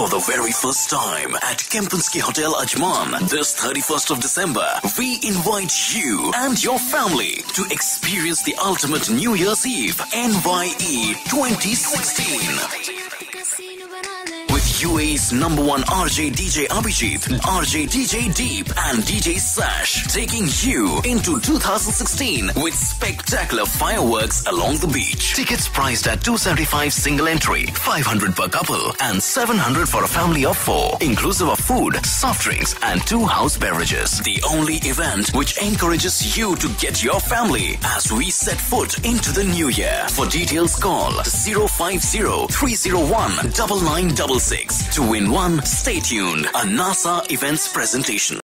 for the very first time at Kempinski Hotel Ajman this 31st of December. We invite you and your family to experience the ultimate New Year's Eve NYE 2016 with UAE's number one RJ DJ Abhijit, RJ DJ Deep, and DJ Sash taking you into 2016 with spectacular fireworks along the beach. Tickets priced at 275 single entry, 500 per couple, and 700 for a family of four, inclusive of food, soft drinks, and two house beverages. The only event which encourages you to get your family as we set foot into the new year. For details, call 050 301 9966 to win one. Stay tuned. A NASA events presentation.